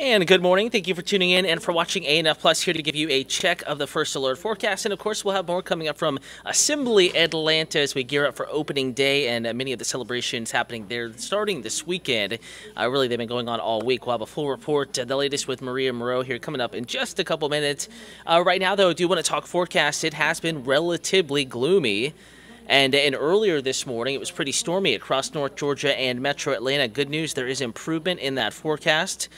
And good morning. Thank you for tuning in and for watching ANF Plus here to give you a check of the first alert forecast. And of course, we'll have more coming up from Assembly Atlanta as we gear up for opening day and uh, many of the celebrations happening there starting this weekend. Uh, really, they've been going on all week. We'll have a full report, uh, the latest with Maria Moreau here coming up in just a couple minutes. Uh, right now, though, I do want to talk forecast. It has been relatively gloomy. And, and earlier this morning, it was pretty stormy across North Georgia and Metro Atlanta. Good news, there is improvement in that forecast.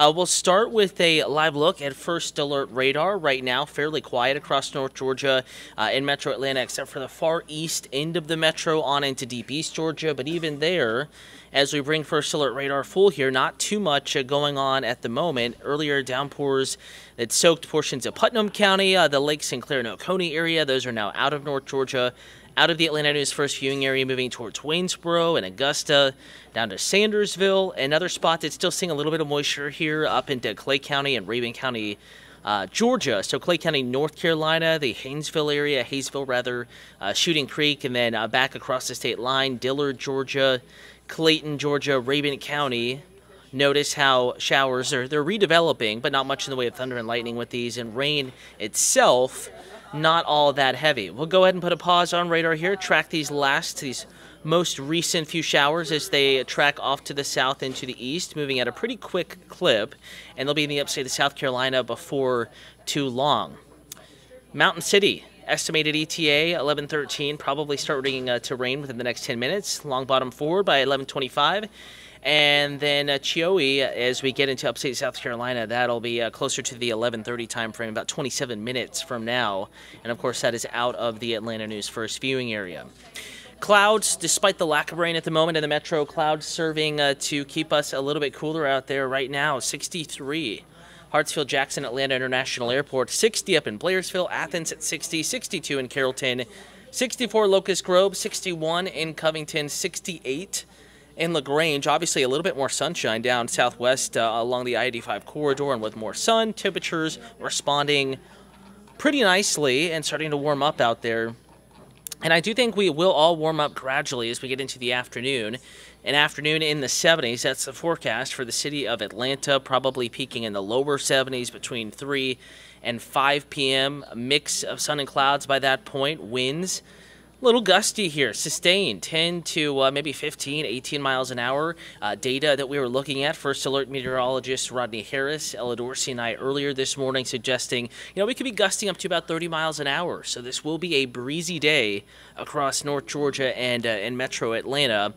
Uh, we'll start with a live look at first alert radar. Right now, fairly quiet across North Georgia uh, and Metro Atlanta, except for the far east end of the metro on into deep East Georgia. But even there, as we bring first alert radar full here, not too much uh, going on at the moment. Earlier downpours that soaked portions of Putnam County, uh, the Lake Sinclair and Oconee area, those are now out of North Georgia out of the Atlanta News First viewing area, moving towards Waynesboro and Augusta, down to Sandersville. Another spot that's still seeing a little bit of moisture here up into Clay County and Rabun County, uh, Georgia. So Clay County, North Carolina, the Haynesville area, Hayesville rather, uh, Shooting Creek, and then uh, back across the state line, Dillard, Georgia, Clayton, Georgia, Rabun County. Notice how showers are they're redeveloping, but not much in the way of thunder and lightning with these, and rain itself not all that heavy. We'll go ahead and put a pause on radar here, track these last, these most recent few showers as they track off to the south into the east, moving at a pretty quick clip, and they'll be in the upstate of South Carolina before too long. Mountain City, estimated ETA 1113, probably starting uh, to rain within the next 10 minutes. Long bottom forward by 1125. And then uh, Chioe, as we get into upstate South Carolina, that'll be uh, closer to the 11:30 time frame, about 27 minutes from now. And of course, that is out of the Atlanta News First viewing area. Clouds, despite the lack of rain at the moment in the metro, clouds serving uh, to keep us a little bit cooler out there right now. 63. Hartsfield Jackson Atlanta International Airport, 60 up in Blairsville, Athens at 60, 62 in Carrollton, 64 Locust Grove, 61 in Covington, 68 in LaGrange. Obviously, a little bit more sunshine down southwest uh, along the I-85 corridor, and with more sun, temperatures responding pretty nicely and starting to warm up out there. And I do think we will all warm up gradually as we get into the afternoon. An afternoon in the 70s, that's the forecast for the city of Atlanta, probably peaking in the lower 70s between 3 and 5 p.m. A mix of sun and clouds by that point. Winds little gusty here, sustained 10 to uh, maybe 15, 18 miles an hour. Uh, data that we were looking at, first alert meteorologist Rodney Harris, Ella Dorsey, and I earlier this morning suggesting, you know, we could be gusting up to about 30 miles an hour. So this will be a breezy day across North Georgia and, uh, metro Atlanta.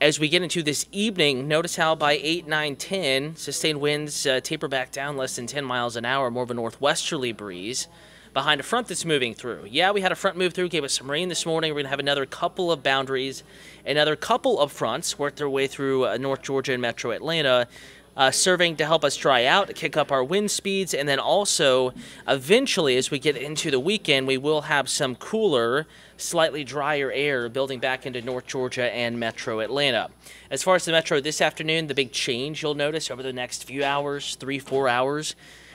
As we get into this evening, notice how by 8, 9, 10, sustained winds uh, taper back down less than 10 miles an hour, more of a northwesterly breeze behind a front that's moving through. Yeah, we had a front move through, gave us some rain this morning. We're going to have another couple of boundaries, another couple of fronts work their way through uh, North Georgia and Metro Atlanta. Uh, serving to help us dry out, kick up our wind speeds, and then also eventually, as we get into the weekend, we will have some cooler, slightly drier air building back into North Georgia and Metro Atlanta. As far as the Metro this afternoon, the big change you'll notice over the next few hours, three, four hours,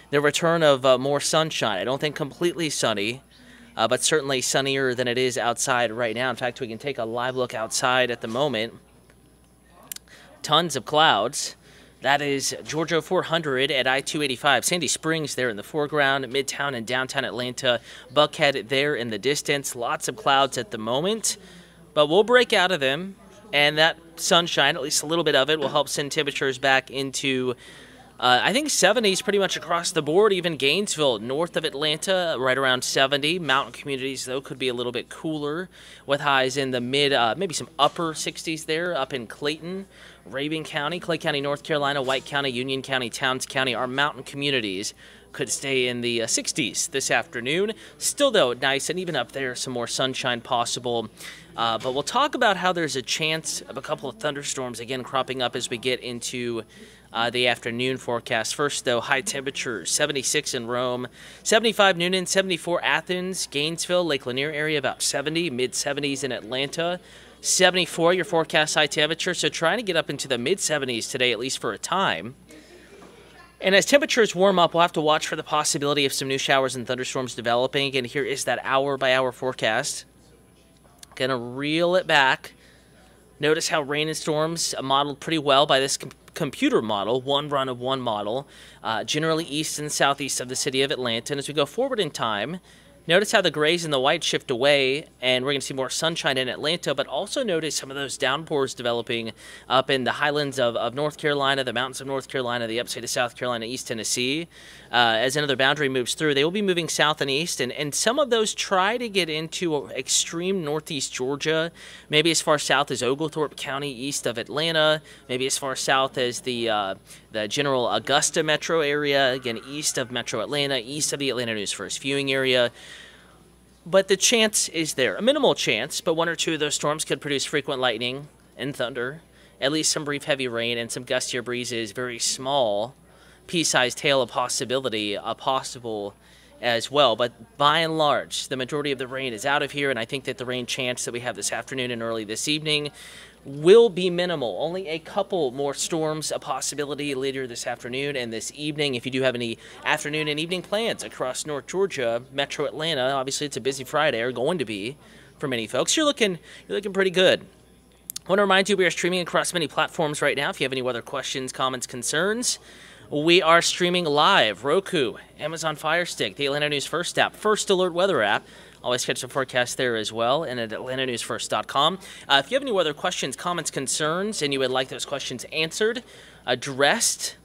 the return of uh, more sunshine. I don't think completely sunny, uh, but certainly sunnier than it is outside right now. In fact, we can take a live look outside at the moment. Tons of clouds. That is Georgia 400 at I-285. Sandy Springs there in the foreground, Midtown and downtown Atlanta. Buckhead there in the distance. Lots of clouds at the moment, but we'll break out of them. And that sunshine, at least a little bit of it, will help send temperatures back into uh, I think 70s pretty much across the board, even Gainesville, north of Atlanta, right around 70. Mountain communities, though, could be a little bit cooler with highs in the mid, uh, maybe some upper 60s there up in Clayton, Rabun County, Clay County, North Carolina, White County, Union County, Towns County. Our mountain communities could stay in the uh, 60s this afternoon. Still, though, nice and even up there, some more sunshine possible. Uh, but we'll talk about how there's a chance of a couple of thunderstorms again cropping up as we get into uh, the afternoon forecast. First, though, high temperatures 76 in Rome, 75 Newnan, 74 Athens, Gainesville, Lake Lanier area about 70, mid 70s in Atlanta. 74 your forecast high temperature, so trying to get up into the mid 70s today, at least for a time. And as temperatures warm up, we'll have to watch for the possibility of some new showers and thunderstorms developing. And here is that hour by hour forecast. Gonna reel it back. Notice how rain and storms modeled pretty well by this computer model, one run of one model, uh, generally east and southeast of the city of Atlanta. And as we go forward in time, Notice how the grays and the whites shift away, and we're going to see more sunshine in Atlanta, but also notice some of those downpours developing up in the highlands of, of North Carolina, the mountains of North Carolina, the upstate of South Carolina, East Tennessee. Uh, as another boundary moves through, they will be moving south and east, and, and some of those try to get into extreme northeast Georgia, maybe as far south as Oglethorpe County, east of Atlanta, maybe as far south as the uh, the general Augusta metro area, again, east of metro Atlanta, east of the Atlanta News First viewing area. But the chance is there. A minimal chance, but one or two of those storms could produce frequent lightning and thunder, at least some brief heavy rain, and some gustier breezes, very small, pea sized hail, of possibility, a possible as well. But by and large, the majority of the rain is out of here, and I think that the rain chance that we have this afternoon and early this evening will be minimal. Only a couple more storms, a possibility later this afternoon and this evening. If you do have any afternoon and evening plans across North Georgia, Metro Atlanta, obviously it's a busy Friday, or going to be for many folks. You're looking, you're looking pretty good. I want to remind you we are streaming across many platforms right now. If you have any weather questions, comments, concerns, we are streaming live Roku, Amazon Fire Stick, the Atlanta News First app, First Alert Weather app. Always catch the forecast there as well and at atlantanewsfirst.com. Uh, if you have any other questions, comments, concerns, and you would like those questions answered, addressed,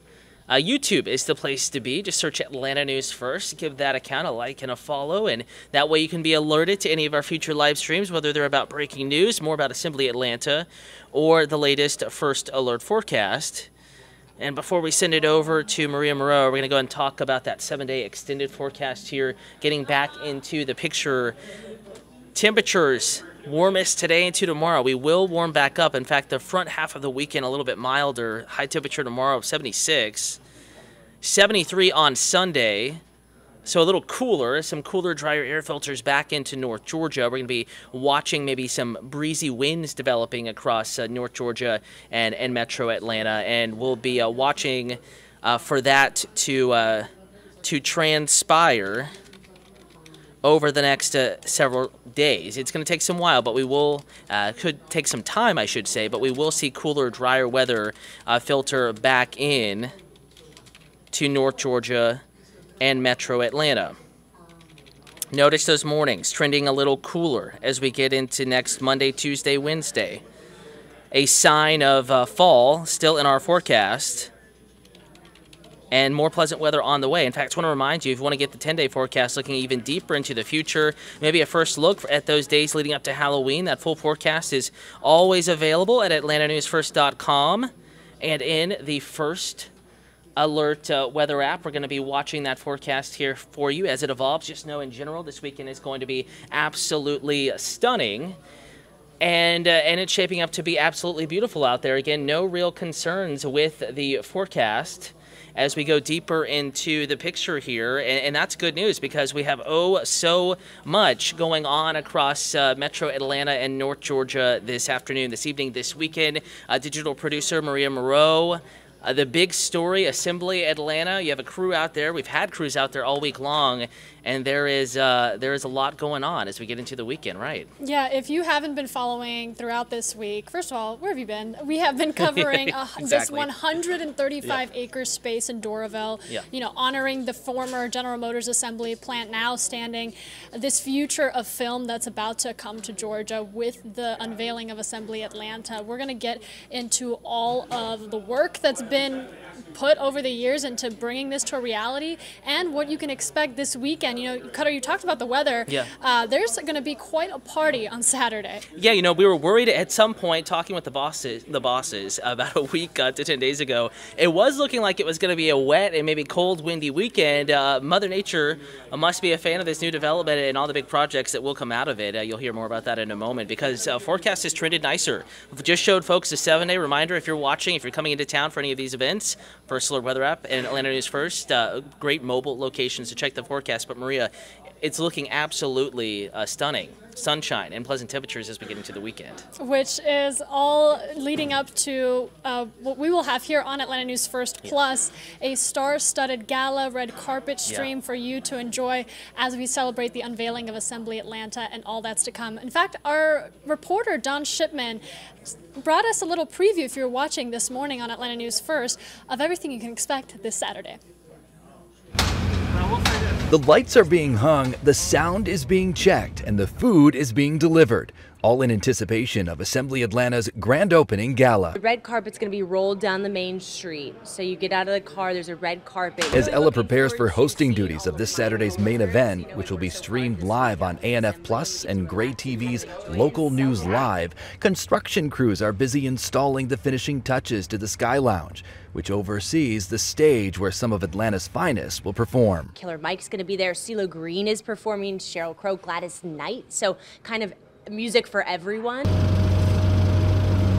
uh, YouTube is the place to be. Just search Atlanta News First. Give that account a like and a follow, and that way you can be alerted to any of our future live streams, whether they're about breaking news, more about Assembly Atlanta, or the latest First Alert forecast. And before we send it over to Maria Moreau, we're going to go and talk about that seven day extended forecast here, getting back into the picture. Temperatures warmest today into tomorrow. We will warm back up. In fact, the front half of the weekend a little bit milder. High temperature tomorrow of 76. 73 on Sunday. So a little cooler, some cooler, drier air filters back into North Georgia. We're going to be watching maybe some breezy winds developing across uh, North Georgia and, and Metro Atlanta, and we'll be uh, watching uh, for that to uh, to transpire over the next uh, several days. It's going to take some while, but we will uh, could take some time, I should say. But we will see cooler, drier weather filter back in to North Georgia and Metro Atlanta. Notice those mornings trending a little cooler as we get into next Monday, Tuesday, Wednesday. A sign of uh, fall still in our forecast and more pleasant weather on the way. In fact, I want to remind you if you want to get the 10 day forecast looking even deeper into the future, maybe a first look at those days leading up to Halloween, that full forecast is always available at AtlantaNewsFirst.com and in the first alert uh, weather app. We're going to be watching that forecast here for you as it evolves. Just know in general, this weekend is going to be absolutely stunning. And, uh, and it's shaping up to be absolutely beautiful out there. Again, no real concerns with the forecast as we go deeper into the picture here. And, and, that's good news because we have oh so much going on across uh, Metro Atlanta and North Georgia this afternoon, this evening, this weekend. Uh, digital producer Maria Moreau uh, the big story, Assembly Atlanta. You have a crew out there. We've had crews out there all week long, and there is uh, there is a lot going on as we get into the weekend, right? Yeah. If you haven't been following throughout this week, first of all, where have you been? We have been covering uh, exactly. this 135 yeah. acre space in Doraville. Yeah. You know, honoring the former General Motors assembly plant, now standing. This future of film that's about to come to Georgia with the unveiling of Assembly Atlanta. We're going to get into all of the work that's been been put over the years into bringing this to a reality and what you can expect this weekend. You know, Cutter, you talked about the weather. Yeah. Uh, there's going to be quite a party on Saturday. Yeah, you know, we were worried at some point talking with the bosses, the bosses about a week uh, to 10 days ago. It was looking like it was going to be a wet and maybe cold, windy weekend. Uh, Mother Nature must be a fan of this new development and all the big projects that will come out of it. Uh, you'll hear more about that in a moment because uh, forecast has trended nicer. We've just showed folks a seven day reminder if you're watching, if you're coming into town for any of these events, First Alert Weather app and Atlanta News First. Uh, great mobile locations to check the forecast. But Maria, it's looking absolutely uh, stunning sunshine and pleasant temperatures as we get into the weekend. Which is all leading up to uh, what we will have here on Atlanta News First yeah. Plus a star studded gala red carpet stream yeah. for you to enjoy as we celebrate the unveiling of Assembly Atlanta and all that's to come. In fact, our reporter, Don Shipman, brought us a little preview if you're watching this morning on Atlanta News First of everything you can expect this Saturday. The lights are being hung, the sound is being checked, and the food is being delivered all in anticipation of Assembly Atlanta's grand opening gala. The red carpet's going to be rolled down the main street. So you get out of the car, there's a red carpet. As Ella prepares for hosting duties of this Saturday's main event, which will be streamed live on ANF Plus and Gray TV's Local News Live, construction crews are busy installing the finishing touches to the Sky Lounge which oversees the stage where some of Atlanta's finest will perform. Killer Mike's going to be there. CeeLo Green is performing. Sheryl Crow, Gladys Knight. So kind of music for everyone.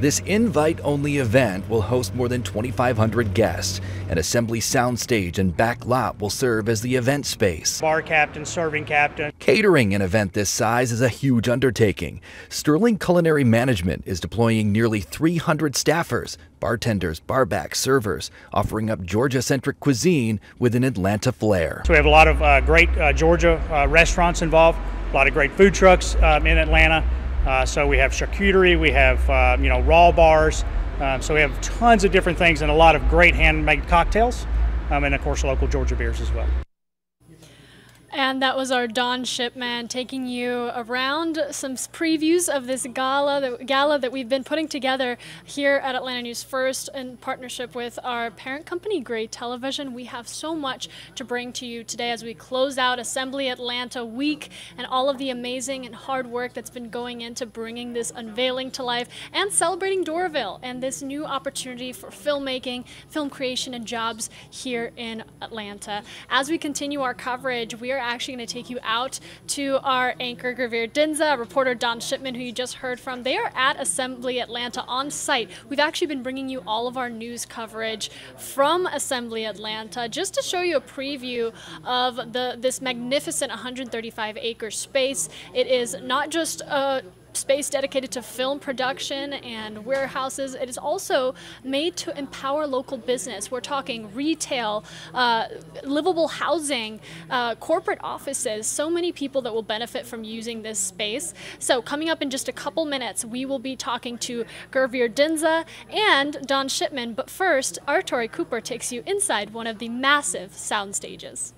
This invite only event will host more than 2,500 guests. An assembly soundstage and back lot will serve as the event space. Bar captain, serving captain. Catering an event this size is a huge undertaking. Sterling Culinary Management is deploying nearly 300 staffers, bartenders, barbacks, servers, offering up Georgia centric cuisine with an Atlanta flair. So we have a lot of uh, great uh, Georgia uh, restaurants involved a lot of great food trucks um, in Atlanta. Uh, so we have charcuterie, we have um, you know raw bars. Um, so we have tons of different things and a lot of great handmade cocktails, um, and of course local Georgia beers as well. And that was our Don Shipman taking you around some previews of this gala that, gala that we've been putting together here at Atlanta News First in partnership with our parent company, Gray Television. We have so much to bring to you today as we close out Assembly Atlanta week and all of the amazing and hard work that's been going into bringing this unveiling to life and celebrating Doraville and this new opportunity for filmmaking, film creation, and jobs here in Atlanta. As we continue our coverage, we are actually going to take you out to our anchor, Gurvir Dhindsa, reporter Don Shipman, who you just heard from. They are at Assembly Atlanta on site. We've actually been bringing you all of our news coverage from Assembly Atlanta just to show you a preview of the this magnificent 135 acre space. It is not just a space dedicated to film production and warehouses. It is also made to empower local business. We're talking retail, uh, livable housing, uh, corporate offices, so many people that will benefit from using this space. So coming up in just a couple minutes, we will be talking to Gurvir Dhindsa and Don Shipman. But first, our Tori Cooper takes you inside one of the massive sound stages.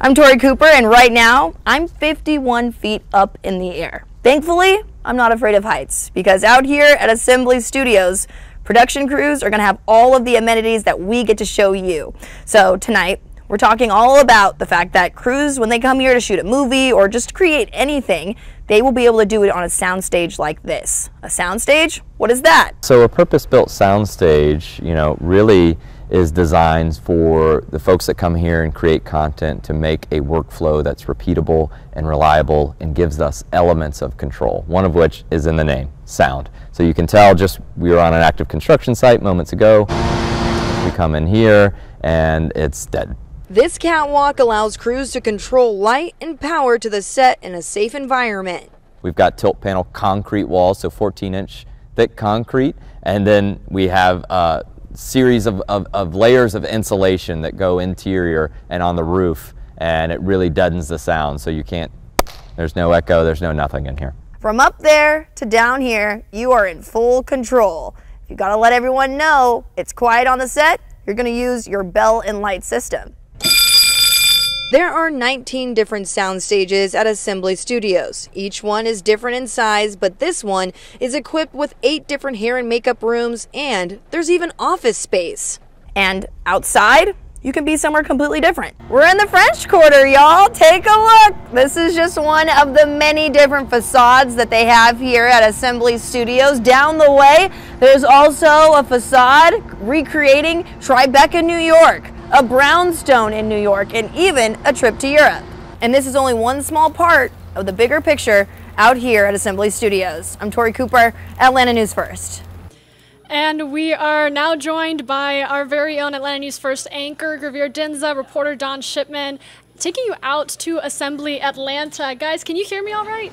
I'm Tori Cooper, and right now I'm 51 feet up in the air. Thankfully, I'm not afraid of heights because out here at Assembly Studios, production crews are going to have all of the amenities that we get to show you. So tonight, we're talking all about the fact that crews, when they come here to shoot a movie or just create anything, they will be able to do it on a soundstage like this. A soundstage? What is that? So a purpose-built soundstage, you know, really is designed for the folks that come here and create content to make a workflow that's repeatable and reliable and gives us elements of control, one of which is in the name, sound. So you can tell just we were on an active construction site moments ago. We come in here and it's dead. This catwalk allows crews to control light and power to the set in a safe environment. We've got tilt panel concrete walls, so 14 inch thick concrete, and then we have uh, series of, of, of, layers of insulation that go interior and on the roof and it really deadens the sound. So you can't there's no echo there's no nothing in here. From up there to down here you are in full control. If you got to let everyone know it's quiet on the set. You're going to use your bell and light system there are 19 different sound stages at Assembly Studios. Each one is different in size, but this one is equipped with eight different hair and makeup rooms, and there's even office space. And outside, you can be somewhere completely different. We're in the French Quarter, y'all. Take a look. This is just one of the many different facades that they have here at Assembly Studios. Down the way, there's also a facade recreating Tribeca, New York a brownstone in New York, and even a trip to Europe. And this is only one small part of the bigger picture out here at Assembly Studios. I'm Tori Cooper, Atlanta News First. And we are now joined by our very own Atlanta News First anchor, Gurvir Dhindsa, reporter Don Shipman, taking you out to Assembly Atlanta. Guys, can you hear me all right?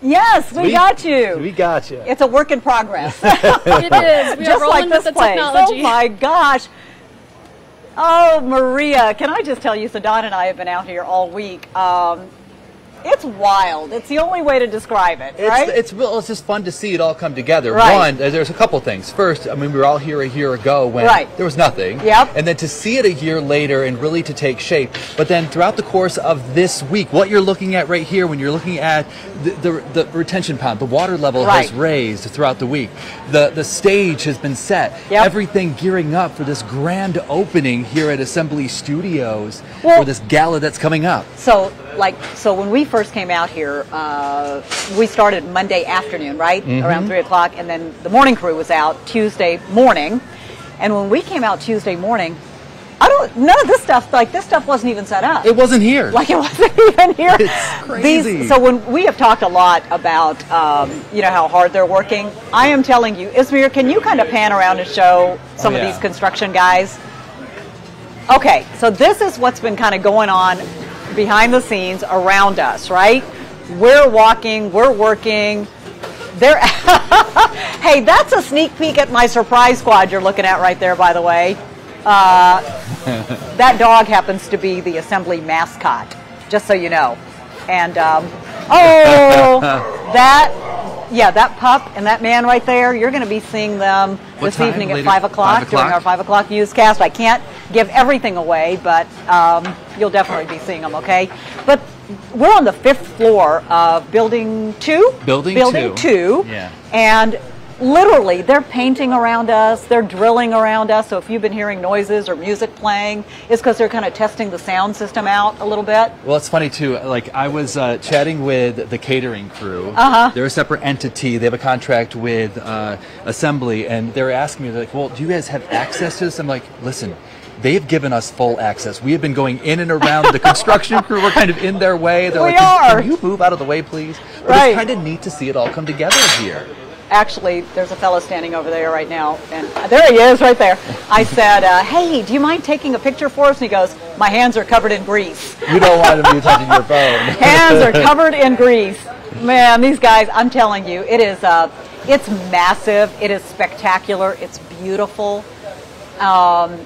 Yes, we, we, got you. We got you. It's a work in progress. it is. We Just are like this with the place. technology. Oh my gosh. Oh, Maria, can I just tell you, so Don and I have been out here all week. Um, it's wild. It's the only way to describe it, right? It's, it's well, it's just fun to see it all come together. Right. One, uh, there's a couple things. First, I mean, we were all here a year ago when right. there was nothing. Yep. And then to see it a year later and really to take shape. But then throughout the course of this week, what you're looking at right here, when you're looking at the, the, the retention pond, the water level right. has raised throughout the week. The the stage has been set. Yep. Everything gearing up for this grand opening here at Assembly Studios well, for this gala that's coming up. So, like, so when we first came out here, uh, we started Monday afternoon, right, mm-hmm. around three o'clock, and then the morning crew was out Tuesday morning. And when we came out Tuesday morning, I don't. None of this stuff, like this stuff, wasn't even set up. It wasn't here. Like it wasn't even here. It's crazy. These, so when we have talked a lot about, um, you know, how hard they're working, I am telling you, Ismir, can you kind of pan around and show some oh, yeah. of these construction guys? Okay, so this is what's been kind of going on behind the scenes around us, right? We're walking, we're working. There. hey, that's a sneak peek at my surprise squad you're looking at right there, by the way. Uh, that dog happens to be the assembly mascot, just so you know. And um, oh, that yeah, that pup and that man right there. You're going to be seeing them what this time? evening at five o'clock, five o'clock during our five o'clock newscast. I can't give everything away, but um, you'll definitely be seeing them. Okay, but we're on the fifth floor of building two. Building, building two. two. Yeah. And literally they're painting around us they're drilling around us so if you've been hearing noises or music playing it's because they're kind of testing the sound system out a little bit well it's funny too like i was uh, chatting with the catering crew uh-huh. they're a separate entity they have a contract with uh, assembly and they were asking me they're like well do you guys have access to this i'm like listen they've given us full access. We have been going in and around the construction crew. We're kind of in their way. They're we like, can, are. can you move out of the way, please? But right. it's kind of neat to see it all come together here actually, there's a fellow standing over there right now, and there he is right there. I said, uh, hey, do you mind taking a picture for us? And he goes, my hands are covered in grease. You don't want to be touching your phone. hands are covered in grease. Man, these guys, I'm telling you, it is, uh, it's massive, it is spectacular, it's beautiful. Um,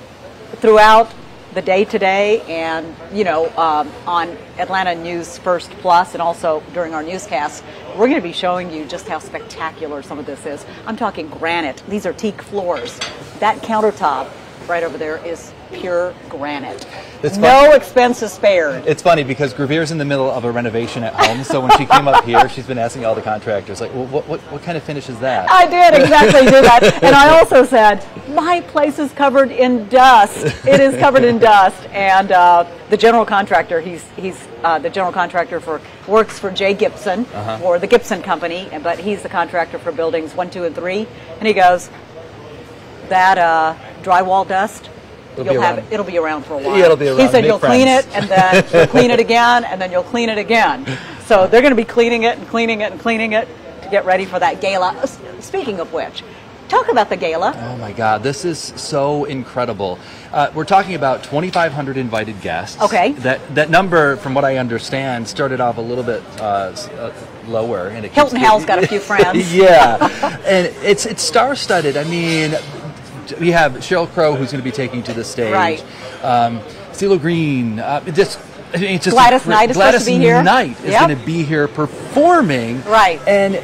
throughout the day today and you know um, on atlanta news first plus and also during our newscast we're going to be showing you just how spectacular some of this is. I'm talking granite. These are teak floors. That countertop right over there is pure granite. It's no expenses spared. It's funny because Gurvir's in the middle of a renovation at home, so when she came up here, she's been asking all the contractors, like, well, what, what, what kind of finish is that? I did exactly do that. And I also said, my place is covered in dust. It is covered in dust. And uh, the general contractor, he's, he's uh, the general contractor for, works for Jay Gibson, Uh-huh. or the Gibson Company, but he's the contractor for buildings one, two, and three. And he goes, that uh, drywall dust, It'll you'll be have around. it, it'll be around for a while. Yeah, it'll be around. He said Make you'll clean it and then you'll clean it again and then you'll clean it again. So they're going to be cleaning it and cleaning it and cleaning it to get ready for that gala. Speaking of which, talk about the gala. Oh my God, this is so incredible. Uh, we're talking about 2,500 invited guests. Okay. That that number, from what I understand, started off a little bit uh, uh, lower, and it Hilton Howell's getting- got a few friends. yeah, and it's it's star-studded. I mean, we have Sheryl Crow who's going to be taking to the stage. Right. Um, CeeLo Green. Uh, just. I mean, it's just Gladys Knight is Gladys supposed to be here. Knight is Yep. going to be here performing. Right. And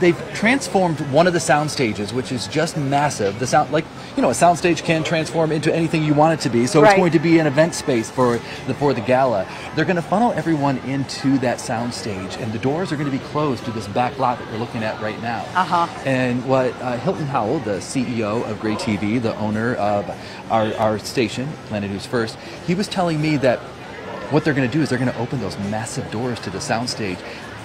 they've transformed one of the sound stages, which is just massive. The sound, like you know, a sound stage can transform into anything you want it to be. So Right. it's going to be an event space for the for the gala. They're going to funnel everyone into that sound stage, and the doors are going to be closed to this back lot that we're looking at right now. Uh-huh. And what uh, Hilton Howell, the CEO of Gray TV, the owner of our, our station, Atlanta News First, he was telling me that what they're going to do is they're going to open those massive doors to the soundstage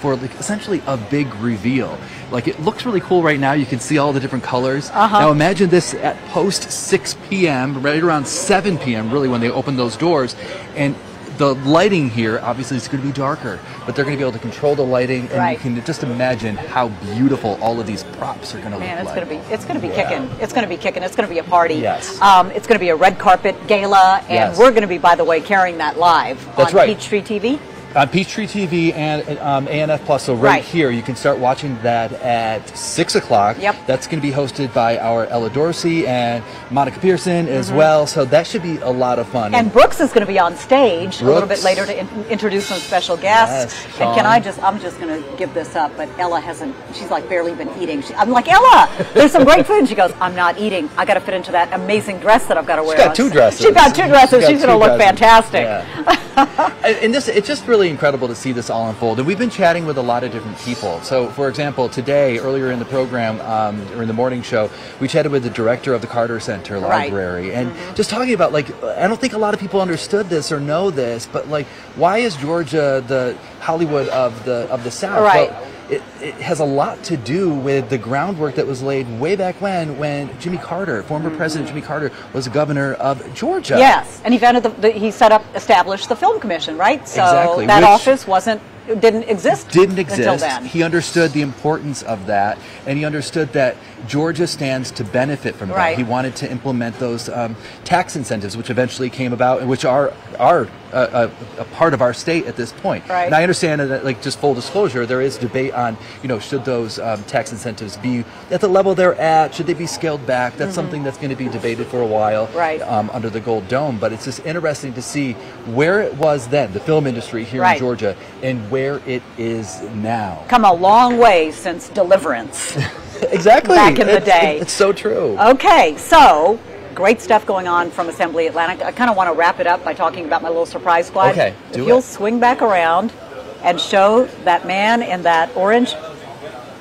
for like essentially a big reveal. Like it looks really cool right now. You can see all the different colors. Uh-huh. Now imagine this at post 6 p.m., right around 7 p.m. Really when they open those doors, and the lighting here obviously is going to be darker, but they're going to be able to control the lighting, and Right. you can just imagine how beautiful all of these props are going to Man, look it's like. going to be it's going to be Yeah. kicking. It's going to be kicking. It's going to be a party. Yes. Um, it's going to be a red carpet gala, and Yes. we're going to be, by the way, carrying that live That's on right. Peachtree TV. On Peachtree TV and um, ANF Plus, so right, right, here, you can start watching that at 6 o'clock. Yep. That's going to be hosted by our Ella Dorsey and Monica Pearson as mm-hmm. well, so that should be a lot of fun. And, Brooks is going to be on stage Brooks. a little bit later to in- introduce some special guests. Yes, and can I just, I'm just going to give this up, but Ella hasn't, she's like barely been eating. She, I'm like, Ella, there's some great food. And she goes, I'm not eating. I got to fit into that amazing dress that I've got to wear. She's got two dresses. She's got two dresses. She's, she's going to look fantastic. Yeah. and this, it's just really incredible to see this all unfold. And we've been chatting with a lot of different people. So, for example, today, earlier in the program, um, or in the morning show, we chatted with the director of the Carter Center Library. Right. And mm-hmm. just talking about, like, I don't think a lot of people understood this or know this, but, like, why is Georgia the Hollywood of the, of the South? Right. Well, it, it, has a lot to do with the groundwork that was laid way back when, when Jimmy Carter, former mm-hmm. President Jimmy Carter, was governor of Georgia. Yes, and he founded the, the, he set up, established the Film Commission, right? So exactly. that office wasn't didn't exist. Didn't exist. Until then. He understood the importance of that, and he understood that Georgia stands to benefit from right. that. He wanted to implement those um, tax incentives, which eventually came about, which are are a, a, a, part of our state at this point. Right. And I understand that, like, just full disclosure, there is debate on, you know, should those um, tax incentives be at the level they're at? Should they be scaled back? That's mm-hmm. something that's going to be debated for a while. Right. Um, under the Gold Dome, but it's just interesting to see where it was then, the film industry here right. in Georgia, and where it is now. Come a long way since Deliverance. exactly. Back in the day. It's so true. Okay, so great stuff going on from Assembly Atlanta. I kind of want to wrap it up by talking about my little surprise squad. Okay, do if you'll swing back around and show that man in that orange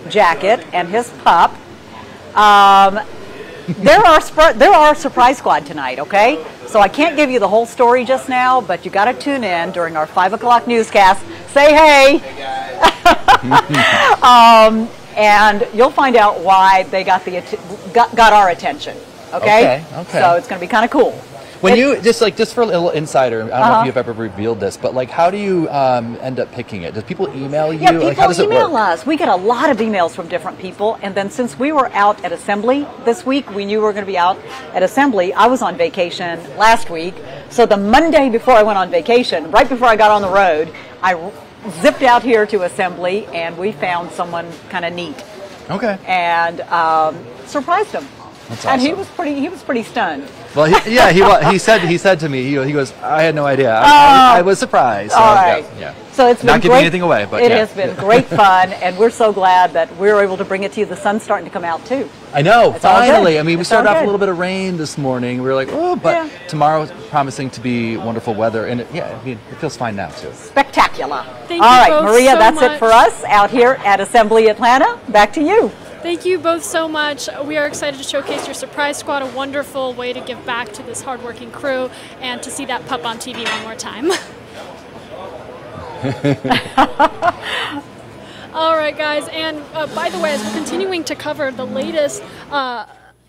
jacket and his pup. Um, there are there are surprise squad tonight. Okay, so I can't give you the whole story just now, but you got to tune in during our five o'clock newscast. Say hey. hey um, and you'll find out why they got the got, got our attention. Okay? Okay. okay. So it's going to be kind of cool. When it, you just like just for a little insider, I don't uh-huh. know if uh-huh. you've ever revealed this, but like, how do you um, end up picking it? Does people email you? Yeah, people like, how does email it work? us. We get a lot of emails from different people, and then since we were out at Assembly this week, we knew we were going to be out at Assembly. I was on vacation last week, so the Monday before I went on vacation, right before I got on the road, I zipped out here to Assembly, and we found someone kind of neat. Okay. And um, surprised him. That's awesome. And he was pretty. He was pretty stunned. Well, he, yeah, he he said he said to me, he, he goes, I had no idea. I, I, I was surprised. So, all right. Yeah, yeah. So it's not been giving anything away, but it yeah. has been great fun, and we're so glad that we're able to bring it to you. The sun's starting to come out too. I know. It's finally, I mean, we started off a little bit of rain this morning. We were like, oh, but yeah. tomorrow's promising to be wonderful weather, and it, yeah, I mean, it feels fine now too. Spectacular. Thank all right, Maria, so that's much. it for us out here at Assembly Atlanta. Back to you. Thank you both so much. We are excited to showcase your Surprise Squad, a wonderful way to give back to this hardworking crew and to see that pup on TV one more time. All right, guys. And uh, by the way, as we're continuing to cover the latest. Uh,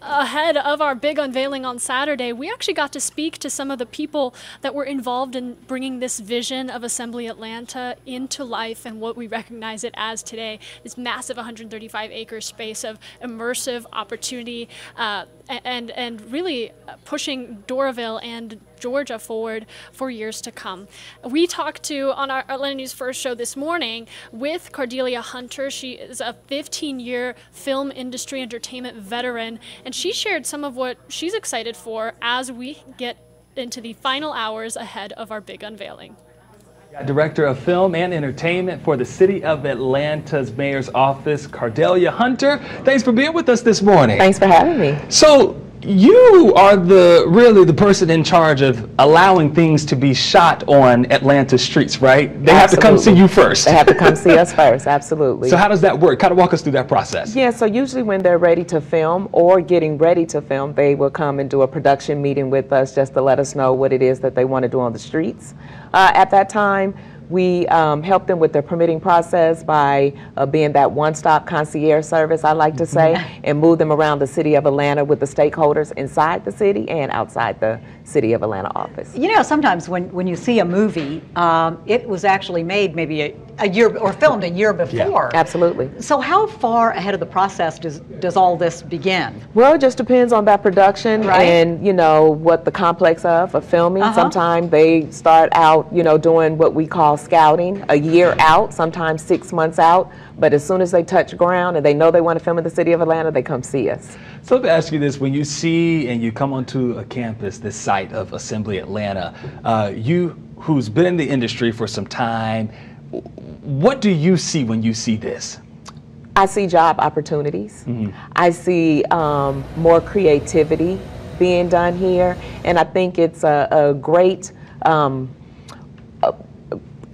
ahead of our big unveiling on Saturday, we actually got to speak to some of the people that were involved in bringing this vision of Assembly Atlanta into life and what we recognize it as today. This massive 135 acre space of immersive opportunity uh, and, and really pushing Doraville and Georgia forward for years to come. We talked to on our Atlanta News First show this morning with Cardellia Hunter. She is a 15 year film industry entertainment veteran, and she shared some of what she's excited for as we get into the final hours ahead of our big unveiling. Director of Film and Entertainment for the City of Atlanta's Mayor's Office, Cardellia Hunter. Thanks for being with us this morning. Thanks for having me. So, you are the really the person in charge of allowing things to be shot on Atlanta streets, right? They absolutely. have to come see you first. They have to come see us first, absolutely. So how does that work? Kind of walk us through that process. Yeah, so usually when they're ready to film or getting ready to film, they will come and do a production meeting with us just to let us know what it is that they want to do on the streets. Uh, at that time, we um, help them with their permitting process by uh, being that one-stop concierge service, I like to say, mm-hmm. and move them around the city of Atlanta with the stakeholders inside the city and outside the city of Atlanta office. You know, sometimes when, when you see a movie, um, it was actually made maybe a, a year or filmed a year before. Yeah. Absolutely. So how far ahead of the process does does all this begin? Well, it just depends on that production right. and you know what the complex of of filming. Uh-huh. Sometimes they start out, you know, doing what we call scouting a year out, sometimes six months out. But as soon as they touch ground and they know they want to film in the city of Atlanta, they come see us. So let me ask you this: When you see and you come onto a campus, this site of Assembly Atlanta, uh, you who's been in the industry for some time, what do you see when you see this? I see job opportunities. Mm-hmm. I see um, more creativity being done here, and I think it's a, a great. Um,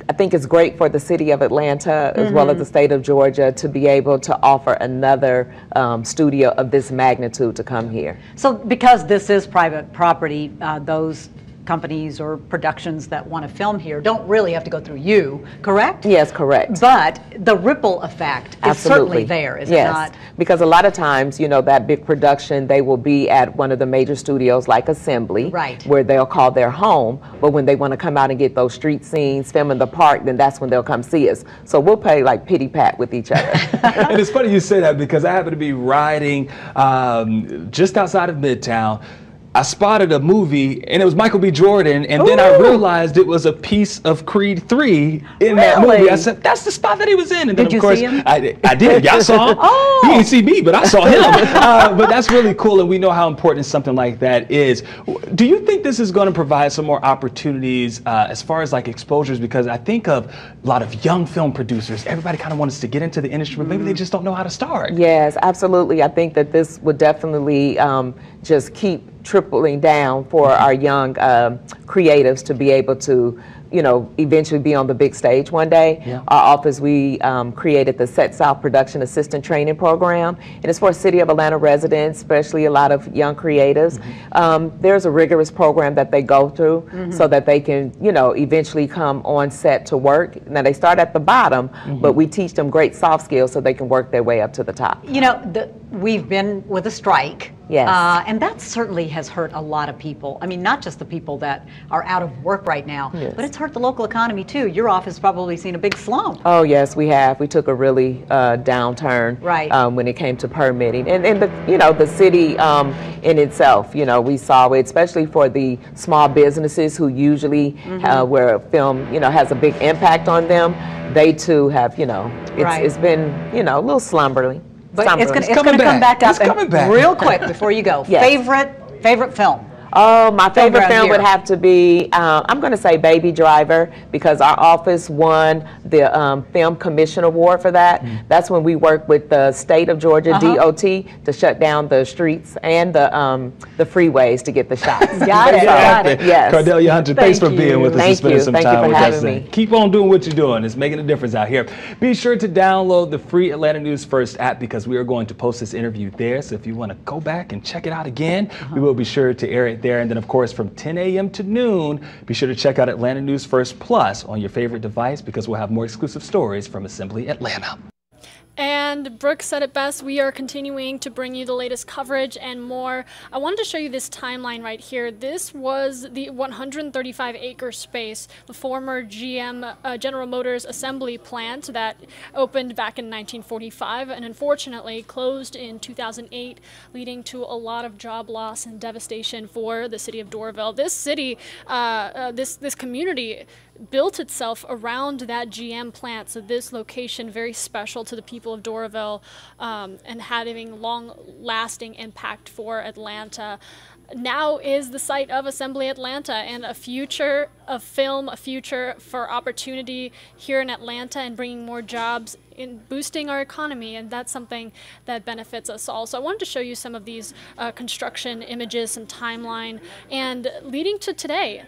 I think it's great for the city of Atlanta as mm-hmm. well as the mm-hmm. state of Georgia to be able to offer another um, studio of this magnitude to come here. So, because this is private property, uh, those companies or productions that want to film here don't really have to go through you, correct? Yes, correct. But the ripple effect Absolutely. is certainly there, is yes. it not? Because a lot of times, you know, that big production, they will be at one of the major studios like Assembly, right. where they'll call their home. But when they want to come out and get those street scenes, film in the park, then that's when they'll come see us. So we'll play like pity pat with each other. and it's funny you say that because I happen to be riding um, just outside of Midtown I spotted a movie and it was Michael B. Jordan, and Ooh. then I realized it was a piece of Creed 3 in really? that movie. I said, that's the spot that he was in. And then, did of course, I, I did. Y'all saw him. oh. He didn't see me, but I saw him. uh, but that's really cool, and we know how important something like that is. Do you think this is going to provide some more opportunities uh, as far as like exposures? Because I think of a lot of young film producers. Everybody kind of wants to get into the industry, but maybe they just don't know how to start. Yes, absolutely. I think that this would definitely um, just keep tripling down for our young uh, creatives to be able to you know, eventually be on the big stage one day. Yeah. Our office, we um, created the Set South Production Assistant Training Program, and it's for City of Atlanta residents, especially a lot of young creatives. Mm-hmm. Um, there's a rigorous program that they go through mm-hmm. so that they can, you know, eventually come on set to work. Now they start at the bottom, mm-hmm. but we teach them great soft skills so they can work their way up to the top. You know, the, we've been with a strike Yes. Uh, and that certainly has hurt a lot of people. I mean, not just the people that are out of work right now, yes. but it's hurt the local economy too. Your office probably seen a big slump. Oh yes, we have. We took a really uh, downturn right. um, when it came to permitting, and and the you know the city um, in itself. You know, we saw it, especially for the small businesses who usually mm-hmm. uh, where film you know has a big impact on them. They too have you know it's, right. it's been you know a little slumberly. But it's going to come back up. It's coming back. Real quick before you go, yes. favorite favorite film. Oh, my favorite film here. would have to be, uh, I'm going to say Baby Driver because our office won the um, Film Commission Award for that. Mm. That's when we worked with the state of Georgia, uh-huh. DOT, to shut down the streets and the um, the freeways to get the shots. got it, got it. Yes. Cardellia Hunter, thanks for being with us Thank and spending you. some Thank time with us. Me. Keep on doing what you're doing. It's making a difference out here. Be sure to download the free Atlanta News First app because we are going to post this interview there. So if you want to go back and check it out again, uh-huh. we will be sure to air it there. And then, of course, from 10 a.m. to noon. Be sure to check out Atlanta News First Plus on your favorite device because we'll have more exclusive stories from Assembly Atlanta. And Brooke said it best. We are continuing to bring you the latest coverage and more. I wanted to show you this timeline right here. This was the 135 acre space, the former GM uh, General Motors assembly plant that opened back in 1945 and unfortunately closed in 2008, leading to a lot of job loss and devastation for the city of Doraville. This city, uh, uh, this this community built itself around that GM plant. So this location very special to the people of Doraville um, and having long-lasting impact for Atlanta. Now is the site of Assembly Atlanta and a future of film, a future for opportunity here in Atlanta and bringing more jobs in boosting our economy, and that's something that benefits us all. So I wanted to show you some of these uh, construction images, some timeline, and leading to today,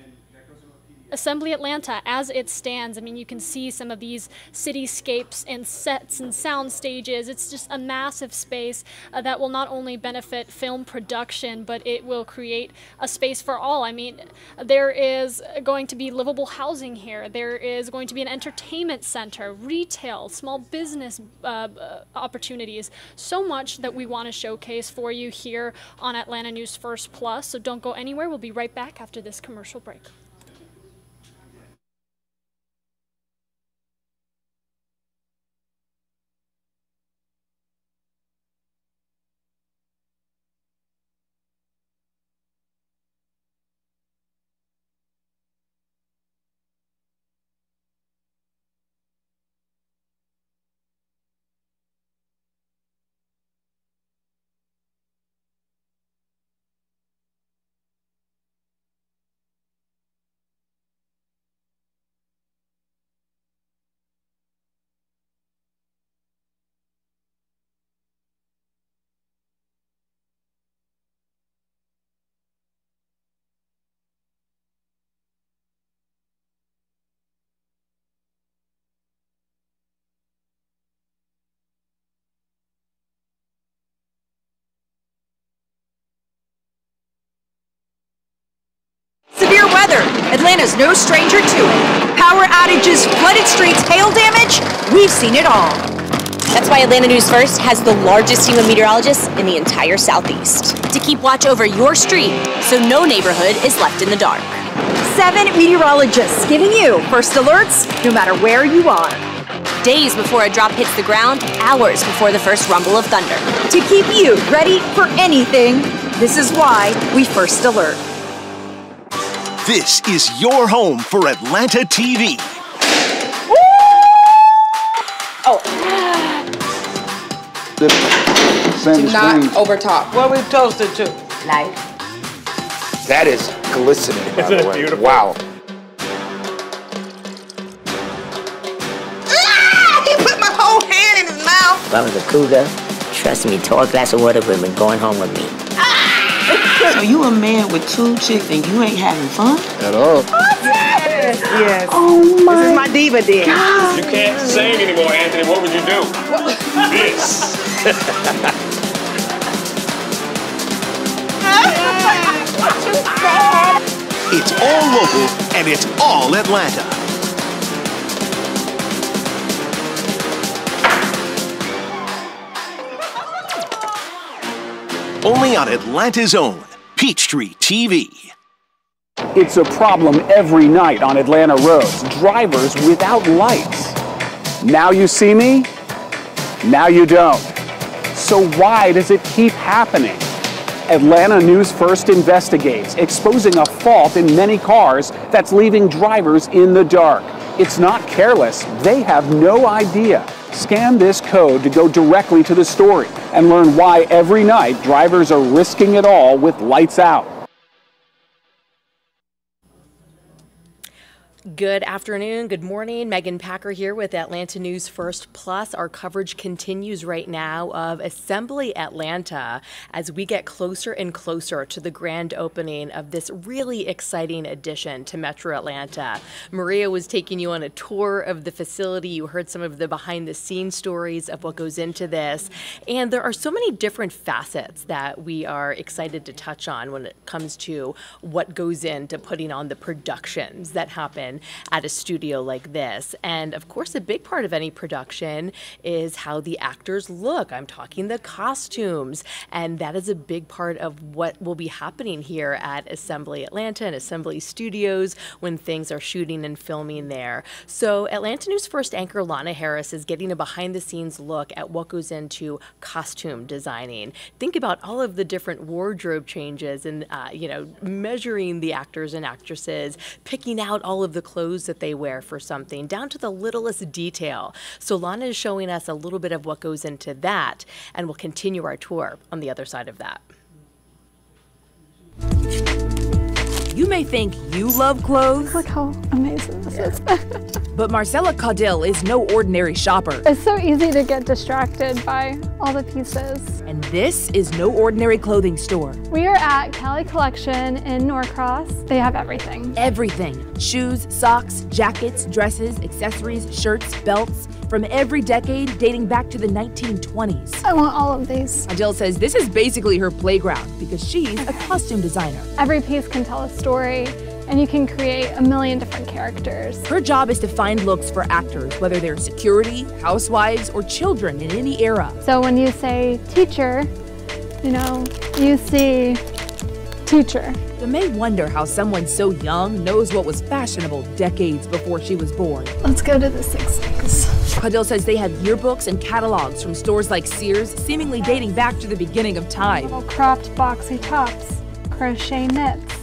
Assembly Atlanta, as it stands, I mean, you can see some of these cityscapes and sets and sound stages. It's just a massive space uh, that will not only benefit film production, but it will create a space for all. I mean, there is going to be livable housing here. There is going to be an entertainment center, retail, small business uh, uh opportunities. So much that we want to showcase for you here on Atlanta News First Plus. So don't go anywhere. We'll be right back after this commercial break. Weather, Atlanta's no stranger to it. Power outages, flooded streets, hail damage, we've seen it all. That's why Atlanta News First has the largest team of meteorologists in the entire Southeast to keep watch over your street so no neighborhood is left in the dark. Seven meteorologists giving you first alerts no matter where you are. Days before a drop hits the ground, hours before the first rumble of thunder. To keep you ready for anything, this is why we first alert. This is your home for Atlanta TV. Oh. Do not overtop. What we toasted to? Life. That is glistening, by Isn't the it way. beautiful? Wow. Ah, he put my whole hand in his mouth. If I was a cougar, trust me, tall glass of water would have been going home with me. So you a man with two chicks and you ain't having fun? At all. Yes, yes. Oh my This is my diva dance. You can't sing anymore, Anthony. What would you do? this. It's all local and it's all Atlanta. Only on Atlanta's own Peachtree TV. It's a problem every night on Atlanta roads. Drivers without lights. Now you see me, now you don't. So why does it keep happening? Atlanta News First investigates, exposing a fault in many cars that's leaving drivers in the dark. It's not careless, they have no idea. Scan this code to go directly to the story and learn why every night drivers are risking it all with lights out. Good afternoon, good morning. Megan Packer here with Atlanta News First Plus. Our coverage continues right now of Assembly Atlanta as we get closer and closer to the grand opening of this really exciting addition to Metro Atlanta. Maria was taking you on a tour of the facility. You heard some of the behind the scenes stories of what goes into this. And there are so many different facets that we are excited to touch on when it comes to what goes into putting on the productions that happen at a studio like this. And of course, a big part of any production is how the actors look. I'm talking the costumes. And that is a big part of what will be happening here at Assembly Atlanta and Assembly Studios when things are shooting and filming there. So, Atlanta News First anchor Lana Harris is getting a behind the scenes look at what goes into costume designing. Think about all of the different wardrobe changes and, uh, you know, measuring the actors and actresses, picking out all of the clothes that they wear for something, down to the littlest detail. So Lana is showing us a little bit of what goes into that, and we'll continue our tour on the other side of that. You may think you love clothes. Look how amazing this is. but Marcella Caudill is no ordinary shopper. It's so easy to get distracted by all the pieces. And this is no ordinary clothing store. We are at Cali Collection in Norcross. They have everything. Everything shoes, socks, jackets, dresses, accessories, shirts, belts from every decade dating back to the 1920s. I want all of these. Adele says this is basically her playground because she's a costume designer. Every piece can tell a story and you can create a million different characters. Her job is to find looks for actors, whether they're security, housewives, or children in any era. So when you say teacher, you know, you see teacher. You may wonder how someone so young knows what was fashionable decades before she was born. Let's go to the 60s. Caudill says they have yearbooks and catalogs from stores like Sears, seemingly dating back to the beginning of time. Little cropped boxy tops, crochet knits,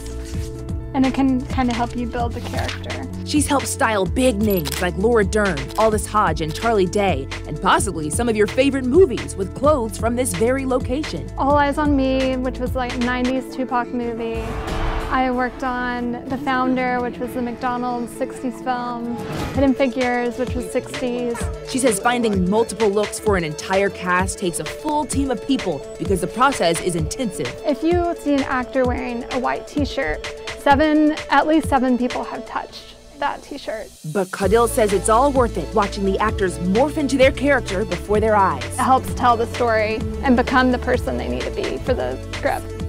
and it can kind of help you build the character. She's helped style big names like Laura Dern, Aldis Hodge, and Charlie Day, and possibly some of your favorite movies with clothes from this very location. All Eyez on Me, which was like 90s Tupac movie. I worked on The Founder, which was the McDonald's 60s film, Hidden Figures, which was 60s. She says finding multiple looks for an entire cast takes a full team of people because the process is intensive. If you see an actor wearing a white t-shirt, seven, at least seven people have touched that t-shirt. But Caudill says it's all worth it watching the actors morph into their character before their eyes. It helps tell the story and become the person they need to be for the script.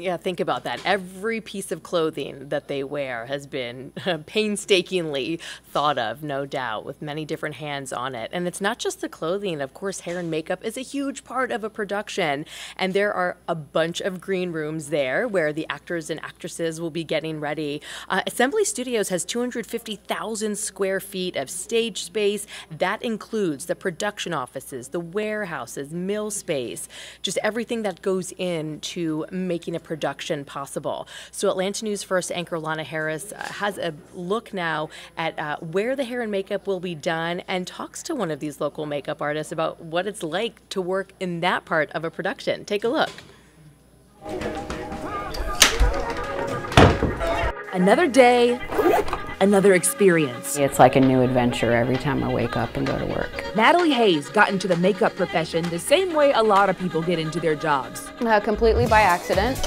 Yeah, think about that. Every piece of clothing that they wear has been painstakingly thought of, no doubt, with many different hands on it. And it's not just the clothing. Of course, hair and makeup is a huge part of a production. And there are a bunch of green rooms there where the actors and actresses will be getting ready. Uh, Assembly Studios has 250,000 square feet of stage space. That includes the production offices, the warehouses, mill space, just everything that goes into making a production possible. So Atlanta News First anchor Lana Harris uh, has a look now at uh, where the hair and makeup will be done and talks to one of these local makeup artists about what it's like to work in that part of a production. Take a look. Another day, another experience. It's like a new adventure every time I wake up and go to work. Natalie Hayes got into the makeup profession the same way a lot of people get into their jobs. Uh, completely by accident.